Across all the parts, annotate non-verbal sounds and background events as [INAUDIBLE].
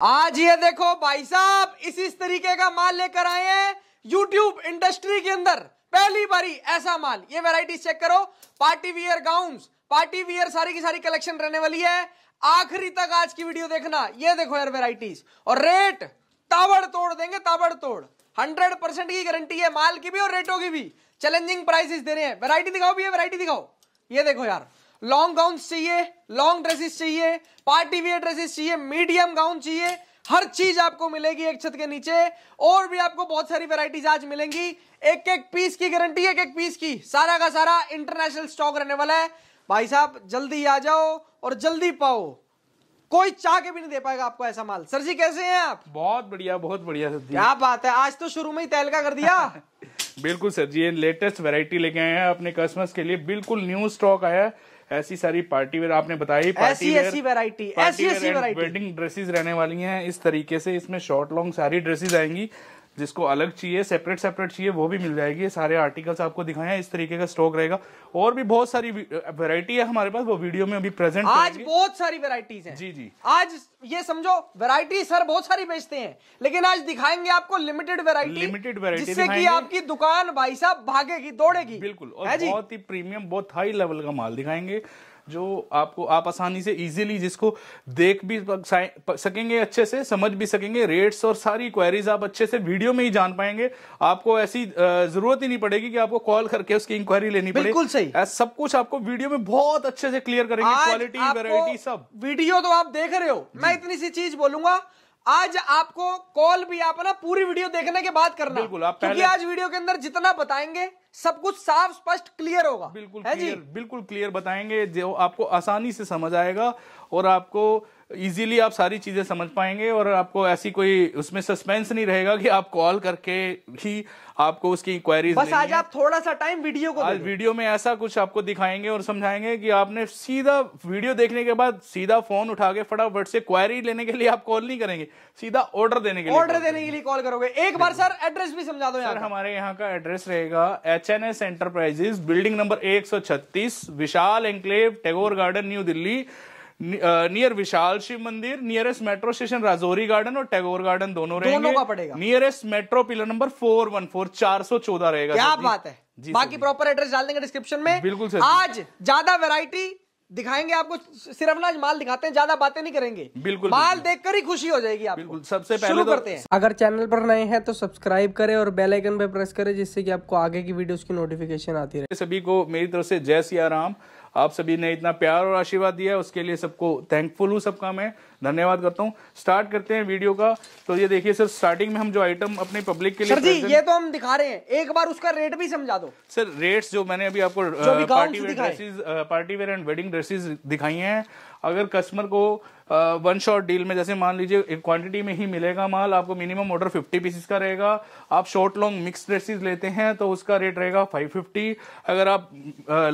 आज ये देखो भाई साहब, इस इस तरीके का माल लेकर आए हैं यूट्यूब इंडस्ट्री के अंदर। पहली बारी ऐसा माल। ये वैरायटीज चेक करो। Party wear gowns party wear sari की सारी कलेक्शन रहने वाली है। आखिरी तक आज की वीडियो देखना। ये देखो यार वेराइटीज और रेट ताबड़ तोड़ देंगे ताबड़ तोड़ हंड्रेड परसेंट की गारंटी है माल की भी और रेटों की भी। चैलेंजिंग प्राइसेस दे रहे हैं। वैरायटी दिखाओ भी वैरायटी दिखाओ। ये देखो यार। लॉन्ग गाउन चाहिए लॉन्ग ड्रेसेस चाहिए पार्टी वियर ड्रेसेस चाहिए मीडियम गाउन चाहिए हर चीज़ आपको मिलेगी एक छत के नीचे और भी आपको बहुत सारी वैरायटीज आज मिलेंगी। एक एक पीस की गारंटी एक एक पीस की। सारा का सारा इंटरनेशनल स्टॉक रहने वाला है। भाई साहब जल्दी आ जाओ और जल्दी पाओ। कोई चाह के भी नहीं दे पाएगा आपको ऐसा माल। सर जी कैसे हैं आप? बहुत बढ़िया बहुत बढ़िया सर जी। क्या बात है आज तो शुरू में ही तैलका कर दिया। [LAUGHS] बिल्कुल सर जी ये लेटेस्ट वैरायटी लेके आए हैं अपने कस्टमर्स के लिए। बिल्कुल न्यू स्टॉक आया है। ऐसी सारी पार्टी वेयर आपने बताई ऐसी ऐसी वैरायटी ऐसी ऐसी वैरायटी वेडिंग ड्रेसेस रहने वाली हैं। इस तरीके से इसमें शॉर्ट लॉन्ग सारी ड्रेसेस आएँगी। जिसको अलग चाहिए सेपरेट सेपरेट चाहिए वो भी मिल जाएगी। ये सारे आर्टिकल्स आपको दिखाए हैं इस तरीके का स्टॉक रहेगा। और भी बहुत सारी वैरायटी है हमारे पास वो वीडियो में अभी प्रेजेंट आज बहुत सारी वैरायटीज हैं। जी जी। आज ये समझो वैरायटी सर बहुत सारी बेचते हैं। लेकिन आज दिखाएँगे आपको लिमिटेड वैरायटी लिमिटेड वैरायटी जिससे कि आपकी दुकान भाई साहब भागेगी दौड़ेगी। बिल्कुल। और बहुत ही प्रीमियम बहुत हाई लेवल का माल दिखाएँगे। जो आपको आप आसानी से इजीली जिसको देख भी सकेंगे अच्छे से समझ भी सकेंगे रेट्स और सारी क्वेरीज आप अच्छे से वीडियो में ही जान पाएँगे। आपको ऐसी ज़रूरत ही नहीं पड़ेगी कि आपको कॉल करके उसकी इंक्वायरी लेनी पड़े। बिल्कुल सही। सब कुछ आपको वीडियो में बहुत अच्छे से क्लियर करेंगे क्वालिटी वेराइटी सब। वीडियो तो आप देख रहे हो। मैं इतनी सी चीज़ बोलूँगा आज आपको कॉल भी आप ना पूरी वीडियो देखने के बाद करना। बिल्कुल आप क्योंकि आज वीडियो के अंदर जितना बताएँगे सब कुछ साफ़ स्पष्ट क्लियर होगा। बिल्कुल है क्लियर, जी बिल्कुल क्लियर बताएँगे जो आपको आसानी से समझ आएगा और आपको इजीली आप सारी चीज़ें समझ पाएँगे और आपको ऐसी कोई उसमें सस्पेंस नहीं रहेगा कि आप कॉल करके ही आपको उसकी इंक्वायरी बस आज आप थोड़ा सा टाइम वीडियो को आज वीडियो में ऐसा कुछ आपको दिखाएँगे और समझाएँगे कि आपने सीधा वीडियो देखने के बाद सीधा फ़ोन उठा के फटाफट से क्वायरी लेने के लिए आप कॉल नहीं करेंगे सीधा ऑर्डर देने के लिए ऑर्डर देने के लिए कॉल करोगे। एक बार सर एड्रेस भी समझा दो सर हमारे यहाँ का एड्रेस रहेगा H N S enterprises building number एक सौ छत्तीस Vishal enclave Tagore garden new Delhi. Near Vishal Shiv मंदिर nearest metro station Rajouri garden और टैगोर गार्डन दोनों रहेंगे। दोनों का पड़ेगा। Nearest metro pillar number four one four चार सौ चौदह रहेगा क्या बात है। बाकी प्रॉपर एड्रेस डाल देंगे डिस्क्रिप्शन में। बिल्कुल सर आज ज़्यादा वेराइटी दिखाएँगे आपको सिर्फ़ ना माल दिखाते हैं ज़्यादा बातें नहीं करेंगे। बिल्कुल माल देखकर ही खुशी हो जाएगी आपको। बिल्कुल सबसे पहले तो करते हैं। अगर चैनल पर नए हैं तो सब्सक्राइब करें और बेल आइकन पे प्रेस करें जिससे कि आपको आगे की वीडियोस की नोटिफिकेशन आती रहे। सभी को मेरी तरफ़ से जय सिया राम। आप सभी ने इतना प्यार और आशीर्वाद दिया है उसके लिए सबको थैंकफुल हूँ सबका मैं धन्यवाद करता हूँ। स्टार्ट करते हैं वीडियो का। तो ये देखिए सर स्टार्टिंग में हम जो आइटम अपने पब्लिक के लिए सर जी ये तो हम दिखा रहे हैं। एक बार उसका रेट भी समझा दो। सर रेट्स जो मैंने अभी आपको party wear dresses party wear and wedding dresses दिखाई हैं। अगर कस्टमर को वन शॉट डील में, जैसे मान लीजिए क्वांटिटी में ही मिलेगा माल, आपको मिनिमम ऑर्डर 50 पीसेस का रहेगा। आप शॉर्ट लॉन्ग मिक्स ड्रेसेस लेते हैं तो उसका रेट रहेगा 550 अगर आप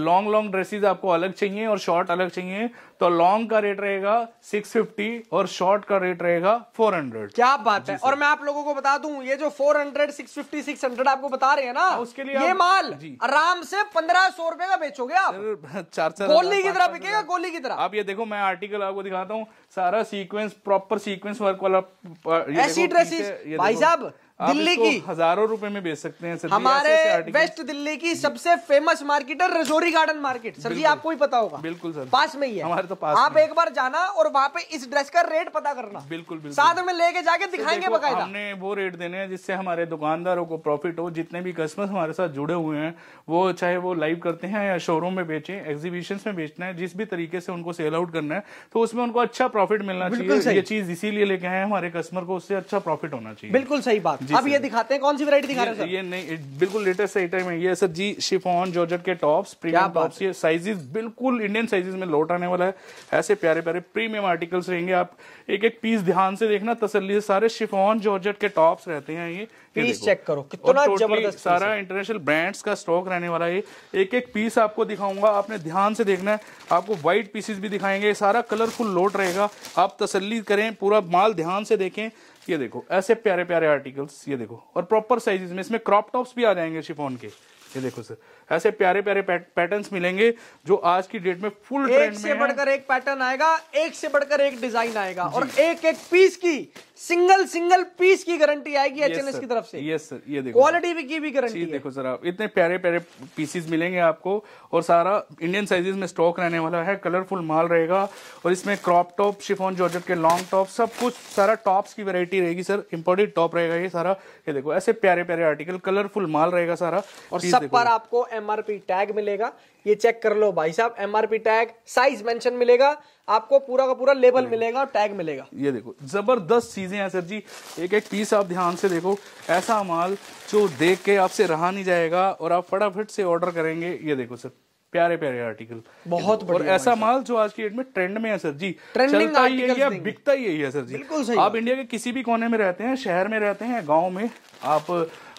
लॉन्ग लॉन्ग ड्रेसेस आपको अलग चाहिए और शॉर्ट अलग चाहिए तो लॉन्ग का रेट रहेगा 650 और शॉर्ट का रेट रहेगा 400 क्या बात है? और मैं आप लोगों को बता दूँ ये जो 400 650 600 आपको बता रहे हैं ना हाँ, उसके लिए ये माल आराम से पंद्रह सौ रुपए का बेचोगे आप। [LAUGHS] चार चार गोली की तरह बिकेगा गोली की तरह। आप ये देखो मैं आर्टिकल आपको दिखाता हूँ सारा सीक्वेंस प्रॉपर सीक्वेंस वर्क वाला भाई साहब दिल्ली की। हज़ारों रुपए में बेच सकते हैं हमारे वेस्ट दिल्ली की सबसे फ़ेमस मार्केट है Rajouri garden market sir ji आपको ही पता होगा। बिल्कुल सर। पास में ही है। हमारे तो पास आप एक बार जाना और वहाँ पे इस ड्रेस का रेट पता करना। बिल्कुल बिल्कुल। साथ में लेके जाके दिखाएँगे बकायदा। हमने वो रेट देने हैं जिससे हमारे दुकानदारों को प्रॉफिट हो जितने भी कस्टमर हमारे साथ जुड़े हुए हैं वो चाहे वो लाइव करते हैं या शोरूम में बेचे एग्जीबिशन में बेचना है जिस भी तरीके से उनको सेल आउट करना है तो उसमें उनको अच्छा प्रॉफिट मिलना चाहिए। ये चीज़ इसीलिए लेके आए हमारे कस्टमर को उससे अच्छा प्रॉफिट होना चाहिए। बिल्कुल सही बात। अब ये दिखाते हैं कौन सी वैरायटी दिखा रहे हैं ये नहीं बिल्कुल लेटेस्ट आइटम है। ये सर जी शिफॉन जॉर्जेट के टॉप्स प्रीमियम टॉप्स ये साइजेस बिल्कुल इंडियन साइजेस में लौट आने वाला है। ऐसे प्यारे प्यारे प्रीमियम आर्टिकल्स रहेंगे। आप एक एक पीस ध्यान से देखना तसल्ली से सारे शिफॉन जॉर्जेट के टॉप्स रहते हैं ये। पीस चेक करो। कितना ज़बरदस्त सारा इंटरनेशनल ब्रांड्स का स्टॉक रहने वाला है। एक एक पीस आपको दिखाऊँगा। आपने ध्यान से देखना है। आपको व्हाइट पीसेस भी दिखाएँगे। सारा कलरफुल लोट रहेगा। आप तसल्ली करें पूरा माल ध्यान से देखें। ये देखो, ऐसे प्यारे प्यारे आर्टिकल्स ये देखो। और प्रॉपर साइजेस में इसमें क्रॉप टॉप्स भी आ जाएँगे शिफोन के। ये देखो सर। ऐसे प्यारे प्यारे पैटर्न्स मिलेंगे जो आज की डेट में फुल एक से बढ़कर एक पैटर्न आएगा एक से बढ़कर एक डिज़ाइन आएगा और एक एक पीस की सिंगल सिंगल पीस की गारंटी आएगी एच की तरफ़ से। यस सर ये देखो क्वालिटी की भी गारंटी देखो सर आप इतने प्यारे प्यारे पीसेस मिलेंगे आपको और सारा इंडियन साइजेस में स्टॉक रहने वाला है कलरफुल माल रहेगा और इसमें क्रॉप टॉप शिफोन जॉर्जेट के लॉन्ग टॉप सब कुछ सारा टॉप्स की वैरायटी रहेगी सर। इम्पोर्टेड टॉप रहेगा ये सारा। ये देखो ऐसे प्यारे प्यारे आर्टिकल कलरफुल माल रहेगा सारा। और सब पर आपको एमआरपी टैग मिलेगा। ये चेक कर लो भाई साहब एमआरपी टैग साइज़ मेंशन मिलेगा आपको पूरा का पूरा लेबल मिलेगा और टैग मिलेगा। ये देखो ज़बरदस्त चीज़ें हैं सर जी। एक एक पीस आप ध्यान से देखो ऐसा माल जो देख के आपसे रहा नहीं जाएगा और आप फटाफट से ऑर्डर करेंगे ये देखो सर प्यारे प्यारे आर्टिकल बहुत और ऐसा माल जो आज की डेट में ट्रेंड में है सर जी चलता ही है बिकता ही यही है सर जी। बिल्कुल सही आप इंडिया के किसी भी कोने में रहते हैं शहर में रहते हैं गाँव में आप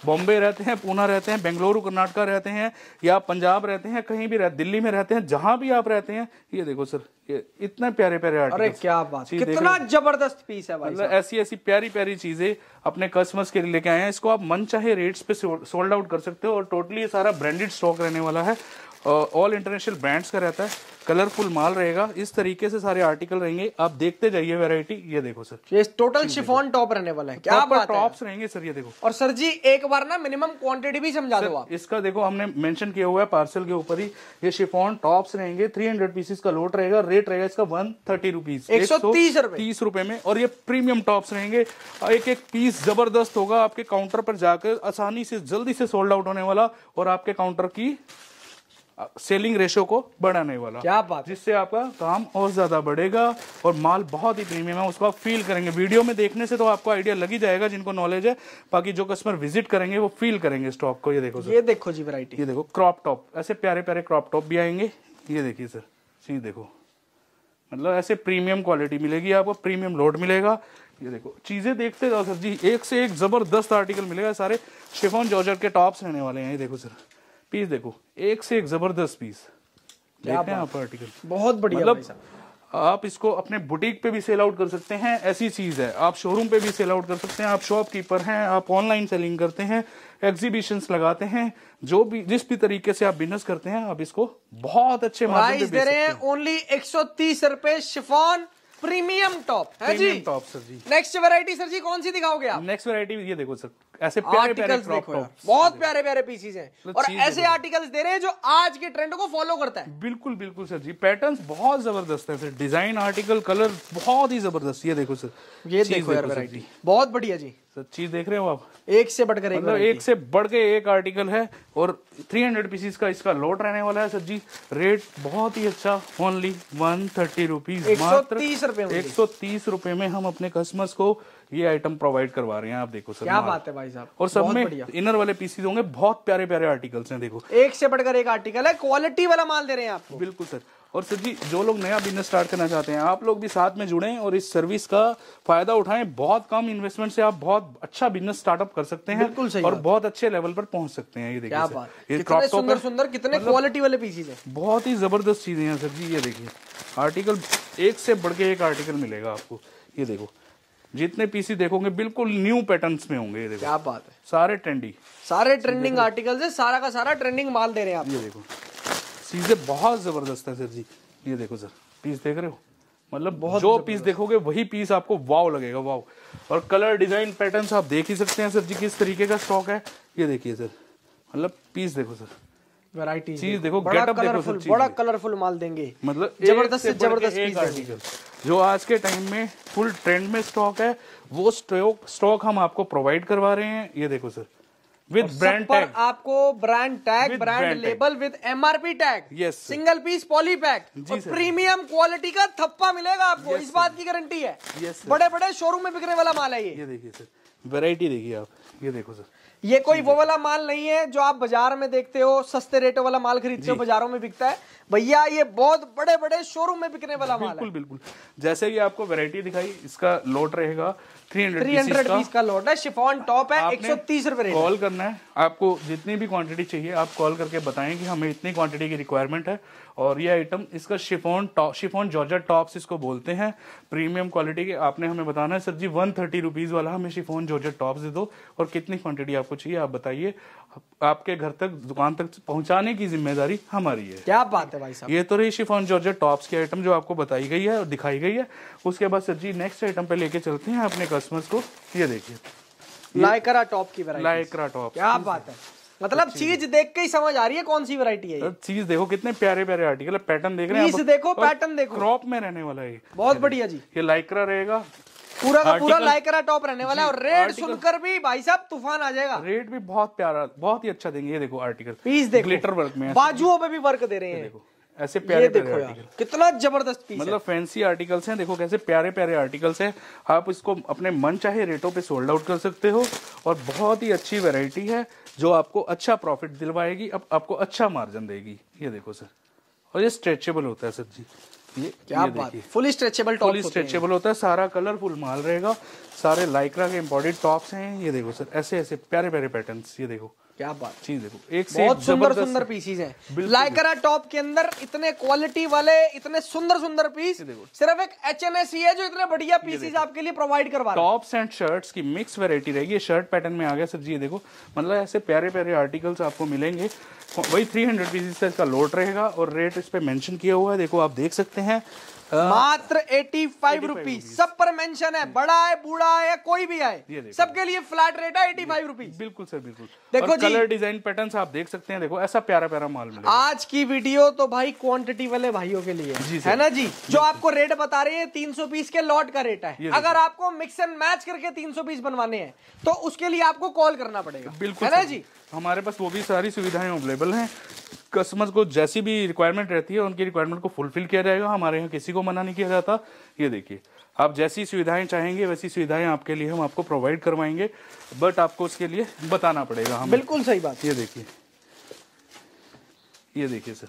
बॉम्बे रहते हैं पूना रहते हैं बेंगलुरु कर्नाटका रहते हैं या पंजाब रहते हैं कहीं भी रहते दिल्ली में रहते हैं जहाँ भी आप रहते हैं ये देखो सर ये इतने प्यारे प्यारे आर्टिकल अरे क्या बात कितना ज़बरदस्त पीस है मतलब ऐसी ऐसी प्यारी प्यारी चीज़ें अपने कस्टमर्स के लिए लेके आए हैं। इसको आप मन चाहे रेट्स पे सोल्ड आउट कर सकते हो और टोटली ये सारा ब्रांडेड स्टॉक रहने वाला है। ऑल इंटरनेशनल ब्रांड्स का रहता है। कलरफुल माल रहेगा। इस तरीके से सारे आर्टिकल रहेंगे। आप देखते जाइए वैरायटी। ये देखो सर। ये टोटल शिफॉन टॉप रहने वाला है। क्या बात टॉप्स रहेंगे सर ये देखो। और सर जी एक बार ना मिनिमम क्वांटिटी भी समझा दो आप। इसका देखो हमने मेंशन किया हुआ है पार्सल के ऊपर ही। ये शिफॉन टॉप्स रहेंगे। 300 पीसेस का लोट रहेगा। रेट रहेगा इसका वन थर्टी रुपीज़ एक सौ तीस तीस रुपए में। और ये प्रीमियम टॉप्स रहेंगे। एक एक पीस ज़बरदस्त होगा। आपके काउंटर पर जाकर आसानी से जल्दी से सोल्ड आउट होने वाला। और आपके काउंटर की सेलिंग रेशो को बढ़ाने वाला। क्या बात जिससे आपका काम और ज़्यादा बढ़ेगा और माल बहुत ही प्रीमियम है उसको आप फील करेंगे। वीडियो में देखने से तो आपको आइडिया लग ही जाएगा जिनको नॉलेज है बाकी जो कस्टमर विज़िट करेंगे वो फील करेंगे स्टॉक को। ये देखो सर ये देखो जी वरायटी ये देखो क्रॉप टॉप ऐसे प्यारे प्यारे क्रॉप टॉप भी आएँगे। ये देखिए सर जी देखो। मतलब ऐसे प्रीमियम क्वालिटी मिलेगी आपको प्रीमियम लोड मिलेगा। ये देखो चीज़ें देखते जाओ सर जी एक से एक ज़बरदस्त आर्टिकल मिलेगा सारे। शिफोन जॉर्जर के टॉप्स रहने वाले हैं ये देखो सर पीस देखो। एक से एक ज़बरदस्त पीस देखते हैं आप आर्टिकल बहुत बढ़िया मतलब आप इसको अपने बुटीक पे भी सेल आउट कर सकते हैं ऐसी चीज़ है। आप शोरूम पे भी सेल आउट कर सकते हैं आप शॉपकीपर हैं आप ऑनलाइन सेलिंग करते हैं एग्जीबिशन लगाते हैं जो भी जिस भी तरीके से आप बिज़नेस करते हैं आप इसको बहुत अच्छे प्राइस दे रहे हैं ओनली एक सौ तीस रुपए शिफॉन प्रीमियम टॉप। है जी? टॉप सर जी। नेक्स्ट वैरायटी सर जी कौन सी दिखाओगे आप? नेक्स्ट वैरायटी ये देखो सर। ऐसे प्यारे प्यारे क्रॉप टॉप बहुत प्यारे प्यारे पीसीज हैं। मतलब और ऐसे आर्टिकल्स दे रहे हैं जो आज के ट्रेंड को फॉलो करता है। बिल्कुल बिल्कुल सर जी। पैटर्न्स बहुत ज़बरदस्त है सर। डिज़ाइन आर्टिकल कलर बहुत ही ज़बरदस्त। ये देखो सर। ये देखो यार वैरायटी बहुत बढ़िया जी। सर चीज़ देख रहे हो आप? एक से बढ़कर एक मतलब एक से बढ़ के एक आर्टिकल है और 300 पीसीस का इसका लोट रहने वाला है सर जी। रेट बहुत ही अच्छा। ओनली वन थर्टी रुपीज़ मात्र। तीस रुपए एक सौ तीस रुपए में हम अपने कस्टमर्स को ये आइटम प्रोवाइड करवा रहे हैं। आप देखो सर क्या बात है भाई साहब। और सब में इनर वाले पीसीज होंगे बहुत प्यारे प्यारे आर्टिकल्स हैं देखो। एक से बढ़कर एक आर्टिकल है। क्वालिटी वाला माल दे रहे हैं आप। बिल्कुल सर। और सर जी जो लोग नया बिज़नेस स्टार्ट करना चाहते हैं आप लोग भी साथ में जुड़े और इस सर्विस का फ़ायदा उठाएँ। बहुत कम इन्वेस्टमेंट से आप बहुत अच्छा बिज़नेस स्टार्टअप कर सकते हैं बिल्कुल सही और बहुत अच्छे लेवल पर पहुँच सकते हैं ये देखिए कितने सुंदर सुंदर कितने क्वालिटी मतलब वाले पीसीज हैं बहुत ही ज़बरदस्त चीज़ें हैं सर जी ये देखिए। आर्टिकल एक से बढ़ के एक आर्टिकल मिलेगा आपको ये देखो। जितने पीसी देखोगे बिल्कुल न्यू पैटर्न्स में होंगे ये देखो। क्या बात है। सारे ट्रेंडी सारे ट्रेंडिंग आर्टिकल्स है सारा का सारा ट्रेंडिंग माल दे रहे हैं आप। ये देखो। चीज़ें बहुत ज़बरदस्त है सर जी। ये देखो सर पीस देख रहे हो? मतलब बहुत जो पीस देखोगे वही पीस आपको वाव लगेगा वाव और कलर डिज़ाइन पैटर्न्स आप देख ही सकते हैं सर जी किस तरीके का स्टॉक है। ये देखिए सर मतलब पीस देखो सर। वैरायटी चीज़ देखो। गेटअप देखो सर बड़ा कलरफुल माल देंगे। मतलब ज़बरदस्त से ज़बरदस्त पीस आर्टिकल जो आज के टाइम में फुल ट्रेंड में स्टॉक है वो स्टॉक स्टॉक हम आपको प्रोवाइड करवा रहे हैं। ये देखो सर विद ब्रांड टैग आपको brand tag brand label with MRP tag yes single piece poly pack premium quality का थप्पा मिलेगा आपको इस बात की गारंटी है। Yes, बड़े बड़े शोरूम में बिकने वाला माल है ये। ये देखिए सर वेराइटी देखिए आप। ये देखो सर ये कोई वो वाला माल नहीं है जो आप बाज़ार में देखते हो सस्ते रेटों वाला माल खरीदते हो बाजारों में बिकता है। भैया ये बहुत बड़े बड़े शोरूम में बिकने वाला माल बिल्कुल बिल्कुल। जैसे कि आपको वैरायटी दिखाई इसका लोट रहेगा थ्री हंड्रेड पीस का। लोट है शिफॉन टॉप है एक सौ तीस रुपए कॉल करना है। आपको जितनी भी क्वांटिटी चाहिए आप कॉल करके बताएँ कि हमें इतनी क्वांटिटी की रिक्वायरमेंट है। और ये आइटम इसका शिफोन शिफोन जॉर्जर टॉप्स इसको बोलते हैं। प्रीमियम क्वालिटी के आपने हमें बताना है सर जी वन थर्टी रुपीज़ वाला हमें शिफोन जॉर्जर टॉप्स दे दो। और कितनी क्वांटिटी आपको चाहिए आप बताइए। आपके घर तक दुकान तक पहुँचाने की ज़िम्मेदारी हमारी है। क्या बात है भाई साहब। ये तो रही शिफॉन जॉर्जेट टॉप्स की आइटम जो आपको बताई गई है और दिखाई गई है। उसके बाद सर जी नेक्स्ट आइटम पे लेके चलते हैं अपने कस्टमर्स को ये देखिए। लाइकरा टॉप की वैरायटी लाइकरा टॉप। क्या बात है। मतलब चीज़ देख के ही समझ आ रही है कौन सी वैरायटी है चीज़ देखो कितने प्यारे प्यारे आर्टिकल पैटर्न देख रहे हैं देखो पैटर्न देखो। क्रॉप में रहने वाला है बहुत बढ़िया जी। ये लाइकरा रहेगा। पूरा का पूरा लाइकरा टॉप रहने वाला है और रेट सुनकर भी भाई साहब तूफ़ान आ जाएगा। रेट भी बहुत प्यारा बहुत ही अच्छा देंगे ये देखो आर्टिकल पीस देखो। ग्लिटर वर्क में बाजुओं पे भी वर्क दे रहे हैं। देखो। ऐसे प्यारे प्यारे आर्टिकल कितना ज़बरदस्त पीस मतलब फैंसी आर्टिकल्स हैं देखो कैसे प्यारे प्यारे आर्टिकल्स हैं। आप इसको अपने मन चाहे रेटों पे सोल्ड आउट कर सकते हो और बहुत ही अच्छी वैरायटी है जो आपको अच्छा प्रॉफिट दिलवाएगी अब आपको अच्छा मार्जिन देगी। ये देखो सर और ये स्ट्रेचेबल होता है सर जी। ये क्या ये बात फुली स्ट्रेचेबल फुली स्ट्रेचेबल होता है। सारा कलरफुल माल रहेगा। सारे लाइक्रा के इम्पोर्टेड टॉप्स हैं ये देखो सर ऐसे ऐसे प्यारे प्यारे पैटर्न्स ये देखो। क्या बात चीज़ देखो एक से बहुत सुंदर सुंदर पीसीज हैं। लाइकरा टॉप के अंदर इतने क्वालिटी वाले इतने सुंदर सुंदर पीस देखो। सिर्फ़ एक एच एन एस है जो इतने बढ़िया पीसीज आपके लिए प्रोवाइड करवा रहा है। टॉप्स एंड शर्ट्स की मिक्स वेरायटी रहेगी शर्ट पैटर्न में आ गया सर जी देखो। मतलब ऐसे प्यारे प्यारे आर्टिकल्स आपको मिलेंगे। वही थ्री हंड्रेड पीसीज का इसका लोट रहेगा और रेट इस पे मेंशन किया हुआ है। देखो आप देख सकते हैं। मात्र एटी फाइव रुपीज़ सब पर मेंशन है बड़ा है बूढ़ा है कोई भी आए। सबके लिए फ्लैट रेट है एटी फाइव रुपीज़ बिल्कुल सर बिल्कुल। देखो कलर डिज़ाइन पैटर्न आप देख सकते हैं देखो ऐसा प्यारा प्यारा माल मिलेगा। आज की वीडियो तो भाई क्वांटिटी वाले भाइयों के लिए। जी है ना जी? जो आपको रेट बता रहे हैं तीन सौ पीस के लॉट का रेट है। अगर आपको मिक्स एंड मैच करके तीन सौ पीस बनवाने हैं तो उसके लिए आपको कॉल करना पड़ेगा। बिल्कुल है ना जी? हमारे पास वो भी सारी सुविधाएँ अवेलेबल हैं। कस्टमर्स को जैसी भी रिक्वायरमेंट रहती है उनकी रिक्वायरमेंट को फुलफिल किया जाएगा। हमारे यहाँ किसी को मना नहीं किया जाता। ये देखिए आप जैसी सुविधाएँ चाहेंगे वैसी सुविधाएँ आपके लिए हम आपको प्रोवाइड करवाएँगे बट आपको उसके लिए बताना पड़ेगा हम। बिल्कुल सही बात। ये देखिए ये देखिए सर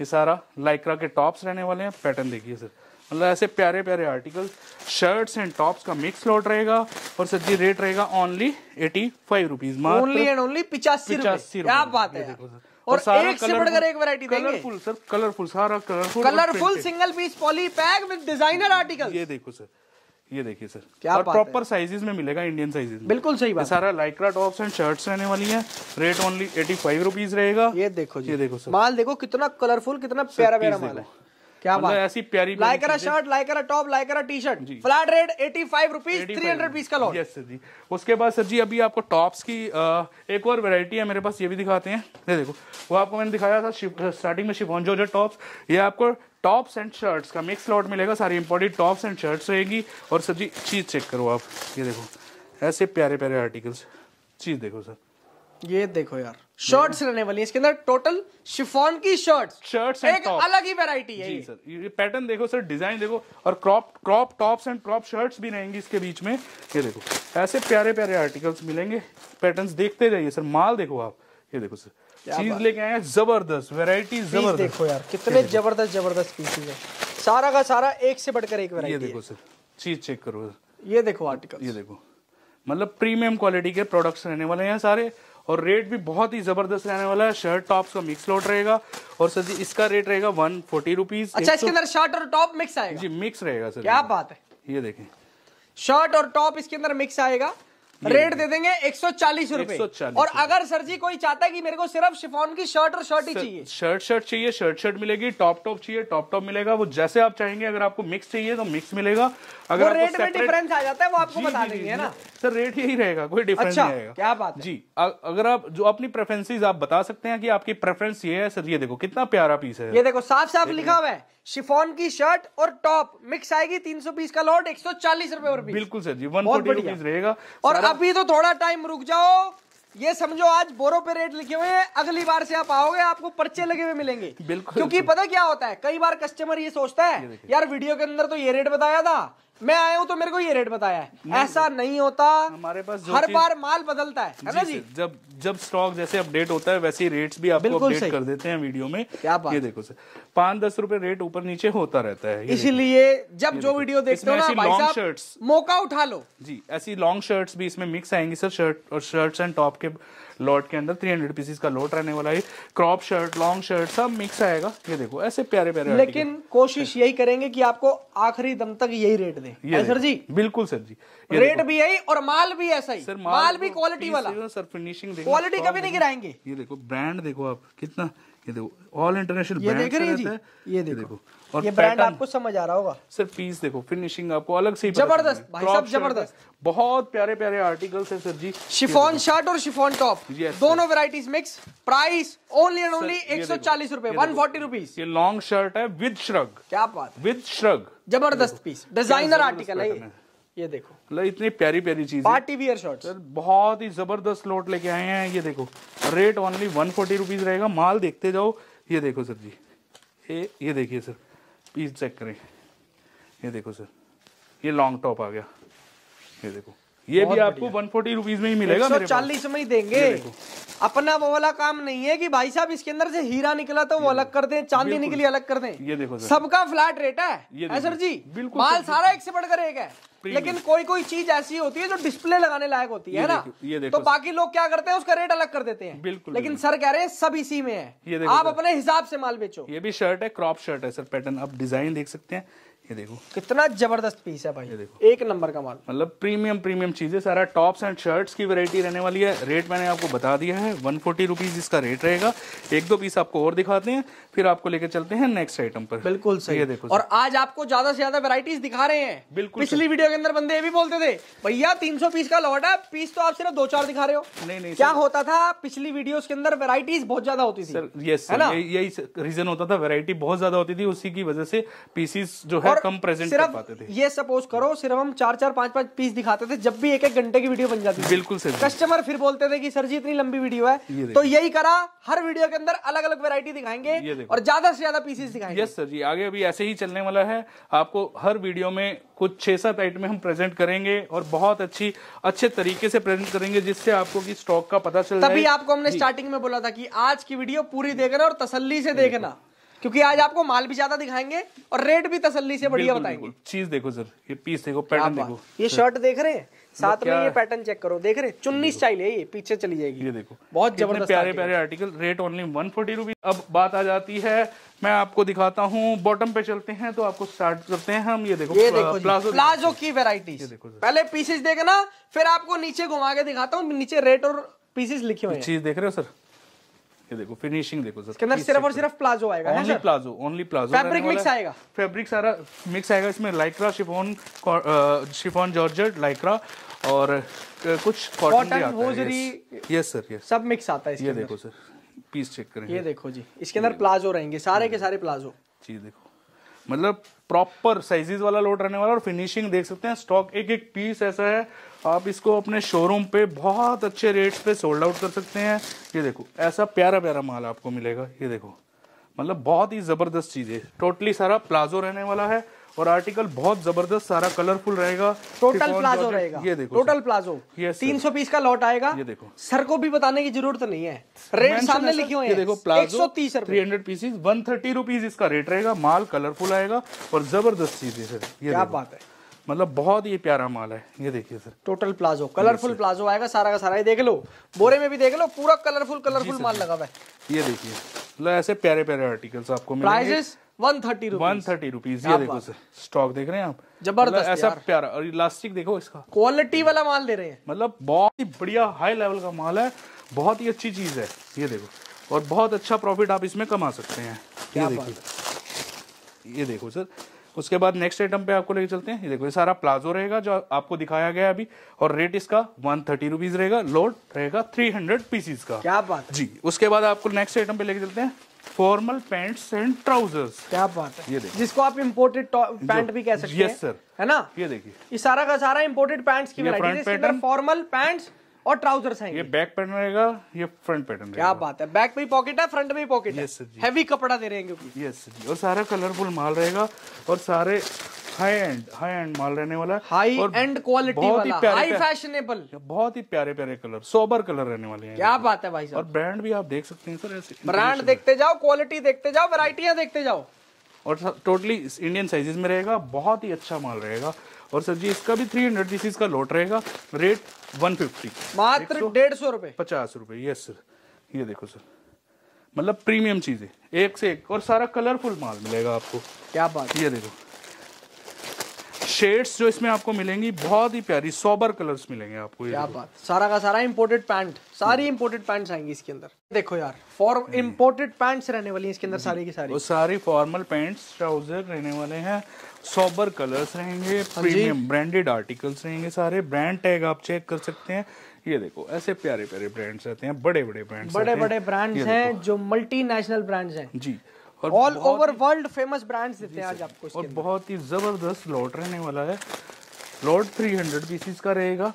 ये सारा लाइक्रा के टॉप्स रहने वाले हैं। पैटर्न देखिए सर। मतलब ऐसे प्यारे प्यारे आर्टिकल शर्ट्स एंड टॉप्स का मिक्स लॉट रहेगा और सर जी रेट रहेगा only eighty five rupees only and only पिचासी पिचासी क्या बात है। देखो सर। और, और एक से बढ़कर एक वैरायटी देंगे। कलरफुल सर कलरफुल सारा colourful colourful single piece poly pack with designer article ये देखो सर ये देखिए सर। क्या और प्रॉपर साइजेस में मिलेगा इंडियन साइजेस में। बिल्कुल सही बात। सारा लाइक्रा टॉप्स एंड शर्ट्स रहने वाली है। Rate only eighty five rupees रहेगा। ये देखो ये देखो सर। माल देखो कितना कलरफुल कितना प्यारा प्यारा माल है। क्या मतलब बात? ऐसी प्यारी lycra shirt lycra top lycra T shirt flat rate eighty five rupees three hundred piece का लॉट। यस सर जी। उसके बाद सर जी अभी आपको टॉप्स की एक और वेरायटी है मेरे पास ये भी दिखाते हैं। ये देखो वो आपको मैंने दिखाया था स्टार्टिंग में शिफोन जो जो टॉप्स ये आपको टॉप्स एंड शर्ट्स का मिक्स लॉट मिलेगा सारी इंपोर्टेड टॉप्स एंड शर्ट्स रहेगी। और सर जी चीज़ चेक करो आप ये देखो ऐसे प्यारे प्यारे आर्टिकल्स चीज़ देखो सर ये देखो यार। शर्ट्स रहने वाली है। इसके अंदर टोटल शिफॉन की शर्ट्स शर्ट्स एक अलग ही वैरायटी है जी सर ये पैटर्न देखो सर डिज़ाइन देखो और crop crop tops and crop shirts भी रहेंगी इसके बीच में। ये देखो ऐसे प्यारे प्यारे आर्टिकल्स मिलेंगे। पैटर्न्स देखते जाइए सर माल देखो आप। ये देखो सर चीज़ लेके आए ज़बरदस्त वेराइटी ज़बरदस्त। देखो यार कितने ज़बरदस्त ज़बरदस्त पीसेज है। सारा का सारा एक से बढ़कर एक वैरायटी ये देखो सर चीज़ चेक करो। ये देखो आर्टिकल ये देखो मतलब प्रीमियम क्वालिटी के प्रोडक्ट्स रहने वाले हैं सारे और रेट भी बहुत ही ज़बरदस्त रहने वाला है। शर्ट टॉप्स का मिक्स लोट रहेगा और सर जी इसका रेट रहेगा वन फोर्टी रुपीज़ अच्छा इसके अंदर शर्ट और टॉप मिक्स आएगा? जी मिक्स रहेगा सर क्या बात है। ये देखें। शर्ट और टॉप इसके अंदर मिक्स आएगा। रेट दे देंगे एक सौ चालीस रूपए। और अगर सर जी कोई चाहता है कि मेरे को सिर्फ़ शिफॉन की शर्ट और शर्ट ही चाहिए। शर्ट शर्ट चाहिए शर्ट शर्ट मिलेगी टॉप टॉप चाहिए टॉप टॉप मिलेगा। वो जैसे आप चाहेंगे अगर आपको मिक्स चाहिए तो मिक्स मिलेगा। अगर रेट में डिफरेंस आ जाता है वो आपको बता देंगे ना? सर रेट यही रहेगा कोई डिफरेंस अच्छा, नहीं आएगा। क्या बात है? जी अगर आप जो अपनी प्रेफरेंसेज आप बता सकते हैं कि आपकी प्रेफरेंस ये है सर ये देखो कितना प्यारा पीस है। ये देखो साफ़ साफ़ लिखा हुआ है शिफॉन की शर्ट और टॉप मिक्स आएगी तीन सौ पीस का लॉट एक सौ चालीस रुपए और बिल्कुल सर जी वन फोर्टी रहेगा। और अभी तो थोड़ा टाइम रुक जाओ ये समझो आज बोरो पे रेट लिखे हुए हैं अगली बार से आप आओगे आपको पर्चे लगे हुए मिलेंगे। बिल्कुल क्योंकि पता क्या होता है कई बार कस्टमर ये सोचता है यार वीडियो के अंदर तो ये रेट बताया था मैं आया हूँ तो मेरे को ये रेट बताया है। ऐसा नहीं होता। हमारे पास हर बार माल बदलता है है ना जी जब जब स्टॉक जैसे अपडेट होता है वैसे ही रेट्स भी आपको अपडेट कर देते हैं वीडियो में। क्या ये देखो सर पाँच दस रुपए रेट ऊपर नीचे होता रहता है। इसीलिए जब जो वीडियो देखते हो ना भाई शर्ट्स मौका उठा लो। जी ऐसी लॉन्ग शर्ट्स भी इसमें मिक्स आएँगी सर शर्ट और शर्ट्स एंड टॉप के लॉट के अंदर 300 पीसेस का लॉट रहने वाला है। क्रॉप शर्ट लॉन्ग शर्ट सब मिक्स आएगा। ये देखो ऐसे प्यारे प्यारे लेकिन कोशिश यही करेंगे कि आपको आखिरी दम तक यही रेट दें। ये सर जी? बिल्कुल सर जी। रेट भी यही और माल भी ऐसा ही। सर माल, माल भी क्वालिटी वाला। सर फिनिशिंग क्वालिटी कभी नहीं गिराएँगे। ये देखो ब्रांड देखो आप कितना ये देखो ऑल इंटरनेशनल ये देख रही है ये देखो। और ये ब्रांड आपको समझ आ रहा होगा। सर पीस देखो फिनिशिंग आपको अलग से ज़बरदस्त भाई साहब ज़बरदस्त। बहुत प्यारे प्यारे आर्टिकल्स है सर जी। शिफॉन शर्ट और शिफॉन टॉप दोनों varieties mix price only and only एक सौ चालीस रूपए वन फोर्टी रुपीज़ ये लॉन्ग शर्ट है विद श्रग क्या बात विद श्रग ज़बरदस्त पीस डिज़ाइनर आर्टिकल है। ये देखो। मतलब इतनी प्यारी प्यारी चीज़। पार्टी वियर शॉर्ट सर बहुत ही ज़बरदस्त लोट लेके आए हैं ये देखो। Rate only one forty rupees रहेगा माल देखते जाओ। ये देखो सर जी। ये ये देखिए सर पीस चेक करें। ये देखो सर ये लॉन्ग टॉप आ गया। ये देखो। ये भी आपको वन फोर्टी रुपीज़ में ही मिलेगा सौ चालीस में ही देंगे। अपना वो वाला काम नहीं है कि भाई साहब इसके अंदर से हीरा निकला तो वो अलग कर दें चांदी निकली अलग कर दें। ये देखो सबका फ्लैट रेट है। सर जी? बिल्कुल माल सारा एक से बढ़कर एक है। लेकिन कोई कोई चीज़ ऐसी होती है जो डिस्प्ले लगाने लायक होती है ना? ये तो बाकी लोग क्या करते हैं उसका रेट अलग कर देते हैं। बिल्कुल लेकिन सर कह रहे हैं सब इसी में है। आप अपने हिसाब से माल बेचो। ये भी शर्ट है क्रॉप शर्ट है सर पैटर्न आप डिज़ाइन देख सकते हैं। ये देखो। कितना ज़बरदस्त पीस है भाई। ये देखो। एक नंबर का माल। मतलब प्रीमियम प्रीमियम चीज़ें सारा टॉप्स एंड शर्ट्स की वैरायटी रहने वाली है। रेट मैंने आपको बता दिया है वन फोर्टी रुपीज़ इसका रेट रहेगा। एक दो पीस आपको और दिखाते हैं फिर आपको लेकर चलते हैं नेक्स्ट आइटम पर। बिल्कुल सही। ये देखो और आज आपको ज़्यादा से ज़्यादा वेराइटीज दिखा रहे हैं। बिल्कुल पिछली वीडियो के अंदर बंदे ये भी बोलते थे भैया तीन सौ पीस का लॉट है पीस तो आप सिर्फ़ दो चार दिखा रहे हो। नहीं नहीं क्या होता था पिछली वीडियो के अंदर वेराइटीज बहुत ज़्यादा होती थी। सर यस है ना? यही रीजन होता था वेरायटी बहुत ज़्यादा होती थी उसी की वजह से पीसीस जो है कम प्रेजेंट कर पाते थे। ये सपोज़ करो सिर्फ़ हम चार चार पाँच पाँच पीस दिखाते थे जब भी एक एक घंटे की वीडियो बन जाती थी। बिल्कुल सही कस्टमर फिर बोलते थे कि सर जी इतनी लंबी वीडियो है। तो यही करा हर वीडियो के अंदर अलग अलग वेरायटी दिखाएँगे और ज़्यादा से ज़्यादा पीसेस दिखाएँगे। यस सर जी। आगे अभी ऐसे ही चलने वाला है। आपको हर वीडियो में कुछ छह सात आइटम हम प्रेजेंट करेंगे और बहुत अच्छी अच्छे तरीके से प्रेजेंट करेंगे जिससे आपको की स्टॉक का पता चल तभी आपको हमने स्टार्टिंग में बोला था कि आज की वीडियो पूरी देखना और तसल्ली से देखना। क्योंकि आज आपको माल भी ज़्यादा दिखाएँगे और रेट भी तसल्ली से बढ़िया बताएँगे। चीज़ देखो सर ये पीस देखो पैटर्न देखो। ये शर्ट देख रहे हैं? साथ में ये पैटर्न चेक करो। देख रहे चुन्नी स्टाइल है ये पीछे चली जाएगी। ये देखो। बहुत ज़बरदस्त प्यारे प्यारे article rate only one forty rupees अब बात आ जाती है मैं आपको दिखाता हूँ बॉटम पे चलते हैं तो आपको स्टार्ट करते हैं हम। ये देखो ये देखो प्लाजो प्लाजो की वेराइटी पहले पीसेस देखना फिर आपको नीचे घुमा के दिखाता हूँ नीचे रेट और पीसेस लिखे हुए चीज़ देख रहे हो सर ये देखो फिनिशिंग देखो सर। इसके अंदर सिर्फ़ और सिर्फ़ प्लाजो आएगा only palazzo only palazzo fabric mix आएगा। फैब्रिक सारा मिक्स आएगा इसमें lycra chiffon chiffon georgette lycra और कुछ cotton hosiery yes sir yes सब मिक्स आता है ये देखो सर पीस चेक करें। ये देखो जी इसके अंदर प्लाजो रहेंगे सारे के सारे प्लाजो जी देखो। मतलब प्रॉपर साइजेस वाला लोड रहने वाला और फिनिशिंग देख सकते हैं स्टॉक एक एक पीस ऐसा है, आप इसको अपने शोरूम पे बहुत अच्छे रेट्स पे सोल्ड आउट कर सकते हैं। ये देखो, ऐसा प्यारा प्यारा माल आपको मिलेगा, ये देखो। मतलब बहुत ही ज़बरदस्त चीज़ है। टोटली सारा प्लाजो रहने वाला है। और आर्टिकल बहुत ज़बरदस्त सारा कलरफुल रहेगा। टोटल प्लाजो रहेगा। ये देखो टोटल प्लाजो तीन सौ पीस का लॉट आएगा। ये देखो। सर को भी बताने की ज़रूरत नहीं है। रेट सामने लिखे हुए हैं। देखो प्लाजो तीस three hundred pieces one thirty rupees इसका रेट रहेगा। माल कलरफुल आएगा और ज़बरदस्त चीज़ है सर ये क्या बात है। मतलब बहुत ही प्यारा माल है। ये देखिए sir total palazzo colourful palazzo आएगा सारा का सारा। ये देख लो बोरे में भी देख लो पूरा कलरफुल कलरफुल माल लगा हुआ है। ये देखिए मतलब ऐसे प्यारे प्यारे आर्टिकल्स आपको prices one thirty one thirty rupees ये देखो स्टॉक देख रहे हैं आप? ज़बरदस्त मतलब ऐसा प्यारा और इलास्टिक देखो इसका। क्वालिटी वाला माल दे रहे हैं। मतलब बहुत ही बढ़िया हाई लेवल का माल है बहुत ही अच्छी चीज़ है ये देखो। और बहुत अच्छा प्रॉफिट आप इसमें कमा सकते हैं। ये देखिए। ये देखो सर उसके बाद नेक्स्ट आइटम पे आपको लेके चलते हैं। ये देखो ये सारा प्लाजो रहेगा जो आपको दिखाया गया अभी और रेट इसका वन थर्टी रुपीज़ रहेगा लोड रहेगा थ्री हंड्रेड पीसीज का। क्या बात जी उसके बाद आपको नेक्स्ट आइटम पे लेके चलते हैं फॉर्मल पैंट्स एंड ट्राउजर्स क्या बात है। ये देखिए। जिसको आप इम्पोर्टेड पैंट भी कह सकते हैं यस सर है ना? ये देखिए। ये सारा का सारा इम्पोर्टेड पैंट्स की फॉर्मल पैंट्स और ट्राउजर्स हैं ये बैक पैटर्न रहेगा ये फ्रंट पैटर्न क्या बात है। बैक में भी पॉकेट है फ्रंट में भी पॉकेट है। हैवी कपड़ा दे रहे हैं क्योंकि। यस जी। और सारा कलरफुल माल रहेगा और सारे हाई एंड हाई एंड माल रहने वाला हाई एंड क्वालिटी वाला हाई फैशनेबल बहुत ही प्यारे प्यारे कलर सोबर कलर रहने वाले हैं। क्या बात है भाई साहब। और ब्रांड भी आप देख सकते हैं सर ऐसे ब्रांड देखते जाओ क्वालिटी देखते जाओ वैरायटियाँ देखते जाओ। और टोटली इंडियन साइजेस में रहेगा बहुत ही अच्छा माल रहेगा। और सर जी इसका भी थ्री हंड्रेड पीसीस का लोट रहेगा रेट वन फिफ्टी मात्र डेढ़ सौ रुपये पचास रुपये यस सर ये देखो सर मतलब प्रीमियम चीज़ें एक से एक और सारा कलरफुल माल मिलेगा आपको। क्या बात ये देखो। शेड्स जो इसमें आपको मिलेंगी बहुत ही प्यारी सोबर कलर्स मिलेंगे आपको क्या बात। सारा का सारा इंपोर्टेड पैंट सारी इंपोर्टेड पैंट्स आएँगी इसके अंदर। देखो यार फॉर इंपोर्टेड पैंट्स रहने वाली है इसके अंदर सारी की सारी। वो सारी फॉर्मल पैंट्स ट्राउज़र रहने वाले हैं। सोबर कलर्स रहेंगे प्रीमियम ब्रांडेड आर्टिकल्स रहेंगे सारे। ब्रांड टैग आप चेक कर सकते हैं। ये देखो ऐसे प्यारे प्यारे ब्रांड्स रहते हैं बड़े बड़े ब्रांड्स बड़े बड़े ब्रांड्स हैं जो मल्टीनेशनल ब्रांड्स हैं। जी। All over world famous brands देते हैं आज आपको और बहुत ही ज़बरदस्त लॉट रहने वाला है। लॉट थ्री हंड्रेड पीसीस का रहेगा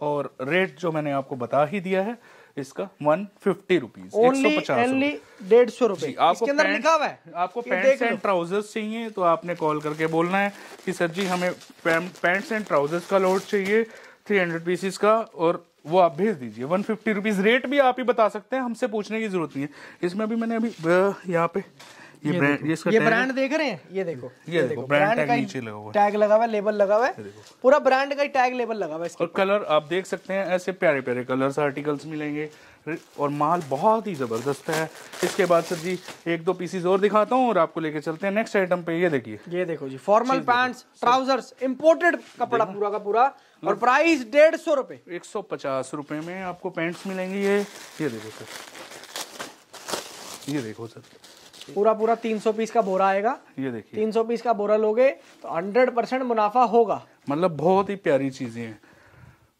और रेट जो मैंने आपको बता ही दिया है इसका वन फिफ्टी रुपीज़ ओनली डेढ़ सौ रुपए। आपको अंदर लिखा हुआ है आपको पैंट्स एंड ट्राउजर्स चाहिए तो आपने कॉल करके बोलना है कि सर जी हमें पैंट्स एंड ट्राउजर्स का लोड चाहिए थ्री हंड्रेड पीसीस का और वो आप भेज दीजिए। वन फिफ्टी रुपीज़ रेट भी आप ही बता सकते हैं, हमसे पूछने की ज़रूरत नहीं है। इसमें भी मैंने अभी यहाँ पे ये, ब्रांड ये, ये ब्रांड देख रहे हैं? ये देखो। ये, देखो ब्रांड टैग नीचे लगा हुआ है। टैग लगा हुआ है लेबल लगा हुआ है। पूरा ब्रांड का ही टैग लेबल लगा हुआ है और कलर आप देख सकते हैं ऐसे प्यारे प्यारे कलर्स आर्टिकल्स मिलेंगे। और माल बहुत ही ज़बरदस्त है। इसके बाद सर जी एक दो पीसीज और दिखाता हूँ और आपको लेके चलते हैं नेक्स्ट आइटम पे। ये देखिए। ये देखो जी फॉर्मल पैंट्स ट्राउजर्स इंपोर्टेड कपड़ा पूरा का पूरा। और प्राइस डेढ़ सौ रुपए। एक सौ पचास रुपए में आपको पैंट्स मिलेंगे ये। ये देखो सर। ये देखो सर। पूरा पूरा तीन सौ पीस का बोरा आएगा। ये देखिए। तीन सौ पीस का बोरा लोगे तो हंड्रेड परसेंट मुनाफा होगा। मतलब बहुत ही प्यारी चीज़ें हैं।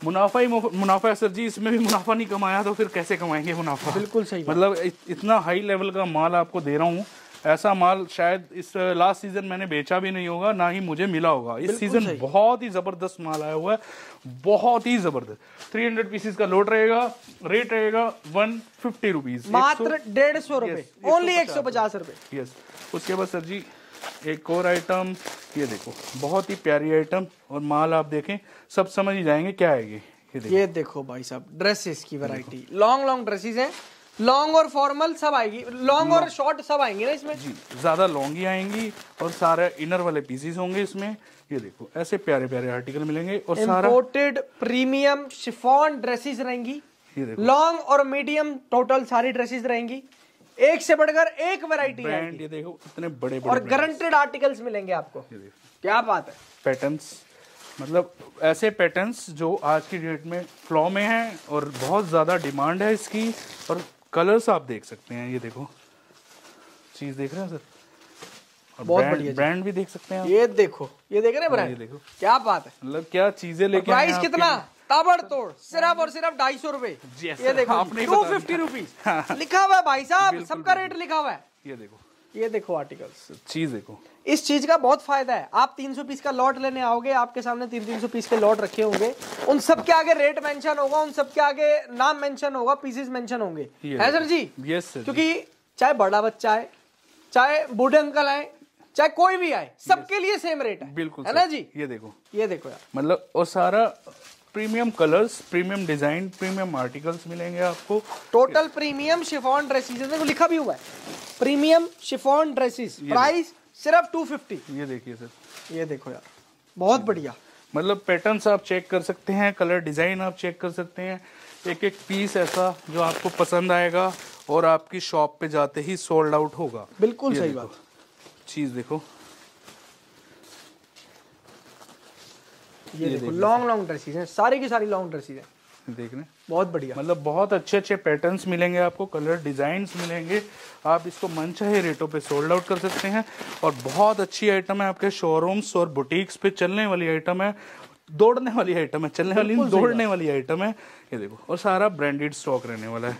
मुनाफा ही मुनाफा है सर जी इसमें भी मुनाफा नहीं कमाया तो फिर कैसे कमाएँगे मुनाफा? बिल्कुल सही मतलब इतना हाई लेवल का माल आपको दे रहा हूँ ऐसा माल शायद इस लास्ट सीज़न मैंने बेचा भी नहीं होगा ना ही मुझे मिला होगा। इस सीज़न बहुत ही ज़बरदस्त माल आया हुआ है बहुत ही ज़बरदस्त। थ्री हंड्रेड पीसीज का लोड रहेगा रेट रहेगा वन फिफ्टी रुपीज़ मात्र डेढ़ सौ रुपए। ओनली एक सौ पचास रुपए। यस उसके बाद सर जी एक और आइटम ये देखो बहुत ही प्यारी आइटम और माल आप देखें सब समझ ही जाएँगे क्या आएगी ये। देखो, ये देखो। भाई साहब ड्रेसेस की वैरायटी लॉन्ग लॉन्ग ड्रेसेस हैं। लॉन्ग और फॉर्मल सब आएगी। लॉन्ग और शॉर्ट सब आएँगे ना इसमें? जी ज़्यादा लॉन्ग ही आएँगी और सारे इनर वाले पीसीस होंगे इसमें। ये देखो ऐसे प्यारे प्यारे आर्टिकल मिलेंगे और सारा इम्पोर्टेड प्रीमियम शिफॉन ड्रेसेस रहेंगी। लॉन्ग और मीडियम टोटल सारी ड्रेसेस रहेंगी। एक से बढ़कर एक वैरायटी ब्रांड ये देखो इतने बड़े बड़े और गारंटेड आर्टिकल्स मिलेंगे आपको। क्या बात है। पैटर्न्स मतलब ऐसे पैटर्न्स जो आज की डेट में फ्लॉ में हैं और बहुत ज़्यादा डिमांड है इसकी और कलर्स आप देख सकते हैं ये देखो। चीज़ देख रहे हैं सर? बहुत बढ़िया ब्रांड भी देख सकते हैं ये देखो ये देख रहे हैं ब्रांड ये देखो। क्या बात है? मतलब क्या चीज़ें लेके प्राइस कितना? ताबड़तोड़ सिर्फ़ और सिर्फ़ ढाई सौ रूपए। ये देखो टू फिफ्टी रुपीज़ लिखा हुआ है भाई साहब सबका रेट लिखा हुआ है। ये देखो। ये देखो आर्टिकल्स चीज़ देखो। इस चीज़ का बहुत फ़ायदा है। आप 300 पीस का लॉट लेने आओगे आपके सामने तीन तीन सौ पीस के लॉट रखे होंगे। उन सब के आगे रेट मेंशन होगा उन सब के आगे नाम मेंशन होगा पीसेस मेंशन होंगे। है सर जी? यस सर क्योंकि चाहे बड़ा बच्चा है चाहे बूढ़े अंकल आए चाहे कोई भी आए सबके लिए सेम रेट है। बिल्कुल है ना जी? ये देखो। ये देखो यार। मतलब और सारा premium colours premium design premium articles मिलेंगे आपको। टोटल प्रीमियम शिफॉन ड्रेसेस देखो लिखा भी हुआ है। प्रीमियम शिफॉन ड्रेसेस प्राइस सिर्फ़ टू फिफ्टी ये देखिए सर। ये देखो यार बहुत बढ़िया। मतलब पैटर्न्स आप चेक कर सकते हैं कलर डिज़ाइन आप चेक कर सकते हैं। एक एक पीस ऐसा जो आपको पसंद आएगा और आपकी शॉप पे जाते ही सोल्ड आउट होगा। बिल्कुल सही बात। चीज़ देखो। ये, देखो लॉन्ग लॉन्ग ड्रेसेस हैं सारी की सारी लॉन्ग ड्रेसेस हैं। देख रहे बहुत बढ़िया। मतलब बहुत अच्छे अच्छे पैटर्न्स मिलेंगे आपको कलर डिज़ाइन मिलेंगे। आप इसको मन चाहे रेटों पे सोल्ड आउट कर सकते हैं। और बहुत अच्छी आइटम है आपके शोरूम्स और बुटीक्स पे चलने वाली आइटम है दौड़ने वाली आइटम है चलने वाली दौड़ने वाली आइटम है। ये देखो और सारा ब्रांडेड स्टॉक रहने वाला है।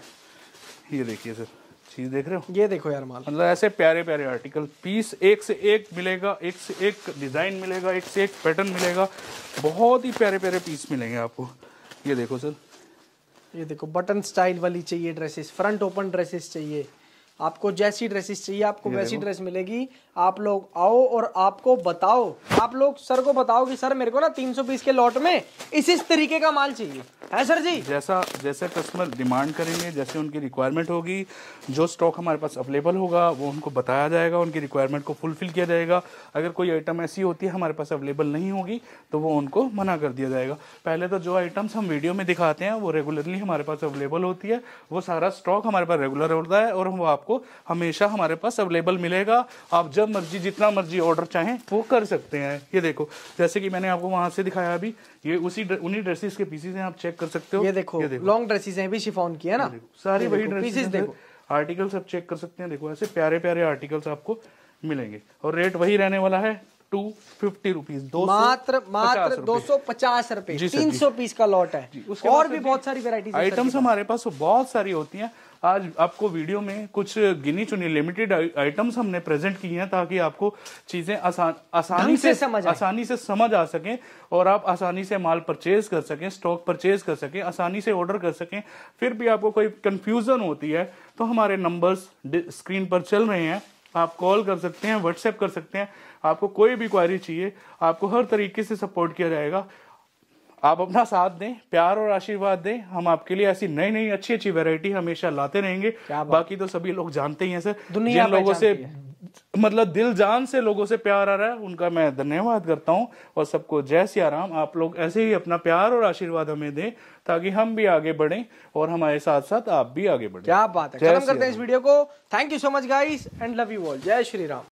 ये देखिए सर चीज़ देख रहे हो? ये देखो यार माल। मतलब ऐसे प्यारे प्यारे आर्टिकल पीस एक से एक मिलेगा एक से एक डिज़ाइन मिलेगा एक से एक पैटर्न मिलेगा। बहुत ही प्यारे प्यारे पीस मिलेंगे आपको। ये देखो सर। ये देखो बटन स्टाइल वाली चाहिए ड्रेसेस फ्रंट ओपन ड्रेसेस चाहिए। आपको जैसी ड्रेसेस चाहिए आपको वैसी ड्रेस मिलेगी। आप लोग आओ और आपको बताओ। आप लोग सर को बताओ कि सर मेरे को ना 300 पीस के लॉट में इस इस तरीके का माल चाहिए। है सर जी? जैसा, जैसे कस्टमर डिमांड करेंगे, जैसे उनकी रिक्वायरमेंट होगी, जो स्टॉक हमारे पास अवेलेबल होगा, वो उनको बताया जाएगा, उनकी रिक्वायरमेंट को फुलफिल किया जाएगा। अगर कोई आइटम ऐसी होती है, हमारे पास अवेलेबल नहीं होगी तो वो उनको मना कर दिया जाएगा। पहले तो जो आइटम्स हम वीडियो में दिखाते हैं, वो रेगुलरली हमारे पास अवेलेबल होती है। वो सारा स्टॉक हमारे पास रेगुलर होता है और वो आपको हमेशा हमारे पास अवेलेबल मिलेगा। आप जब मर्ज़ी जितना मर्ज़ी ऑर्डर चाहें वो कर सकते हैं। ये देखो जैसे कि मैंने आपको वहाँ से दिखाया अभी ये उसी उन्हीं ड्रेसेस के पीसेस हैं आप चेक कर सकते हो। ये देखो, ये देखो। लॉन्ग ड्रेसेस हैं भी शिफॉन की है ना? सारी वही ड्रेसेस देखो। आर्टिकल्स आप चेक कर सकते हैं। देखो ऐसे प्यारे प्यारे आर्टिकल्स आपको मिलेंगे। और रेट वही रहने वाला है टू फिफ्टी रुपीज़ दो मात्र मात्र दो सौ पचास रुपए। तीन सौ पीस का लॉट है। और भी बहुत सारी वेराइटी आइटम्स हमारे पास बहुत सारी होती हैं। आज आपको वीडियो में कुछ गिनी चुनी लिमिटेड आइटम्स हमने प्रेजेंट की हैं ताकि आपको चीज़ें आसान आसानी से, से समझ आसानी से समझ आ सकें और आप आसानी से माल परचेज कर सकें स्टॉक परचेज कर सकें आसानी से ऑर्डर कर सकें। फिर भी आपको कोई कंफ्यूजन होती है तो हमारे नंबर्स स्क्रीन पर चल रहे हैं। आप कॉल कर सकते हैं व्हाट्सएप कर सकते हैं। आपको कोई भी क्वारी चाहिए आपको हर तरीके से सपोर्ट किया जाएगा। आप अपना साथ दें प्यार और आशीर्वाद दें। हम आपके लिए ऐसी नई नई अच्छी अच्छी वैरायटी हमेशा लाते रहेंगे। बाकी तो सभी लोग जानते ही हैं सर। दुनिया लोगों से मतलब दिल जान से लोगों से प्यार आ रहा है उनका मैं धन्यवाद करता हूँ और सबको जय सिया राम। आप लोग ऐसे ही अपना प्यार और आशीर्वाद हमें दें ताकि हम भी आगे बढ़े और हमारे साथ साथ आप भी आगे बढ़े। क्या बात है। खत्म करते हैं इस वीडियो को। Thank you so much guys and love you all जय श्री राम।